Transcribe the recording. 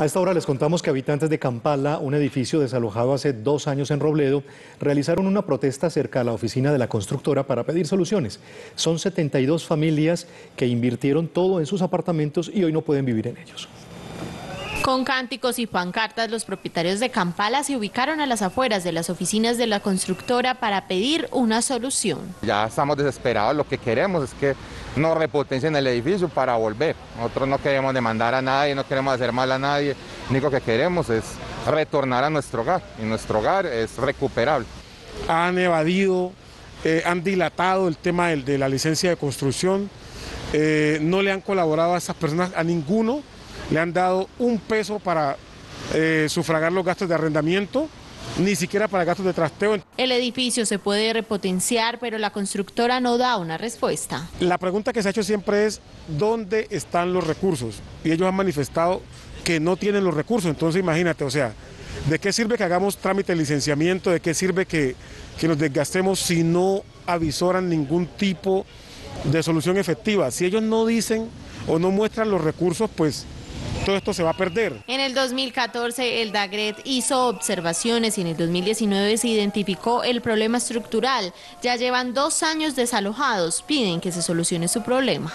A esta hora les contamos que habitantes de Campala, un edificio desalojado hace dos años en Robledo, realizaron una protesta cerca a la oficina de la constructora para pedir soluciones. Son 72 familias que invirtieron todo en sus apartamentos y hoy no pueden vivir en ellos. Con cánticos y pancartas, los propietarios de Campala se ubicaron a las afueras de las oficinas de la constructora para pedir una solución. Ya estamos desesperados, lo que queremos es que nos repotencien el edificio para volver. Nosotros no queremos demandar a nadie, no queremos hacer mal a nadie, lo único que queremos es retornar a nuestro hogar y nuestro hogar es recuperable. Han evadido, eh, han dilatado el tema de, la licencia de construcción, eh, no le han colaborado a esas personas, a ninguno le han dado un peso para eh, sufragar los gastos de arrendamiento, ni siquiera para gastos de trasteo. El edificio se puede repotenciar, pero la constructora no da una respuesta. La pregunta que se ha hecho siempre es, ¿dónde están los recursos? Y ellos han manifestado que no tienen los recursos, entonces imagínate, o sea, ¿de qué sirve que hagamos trámite de licenciamiento? ¿De qué sirve que, que nos desgastemos si no avisoran ningún tipo de solución efectiva? Si ellos no dicen o no muestran los recursos, pues todo esto se va a perder. En el 2014 el DAGRET hizo observaciones y en el 2019 se identificó el problema estructural. Ya llevan dos años desalojados, piden que se solucione su problema.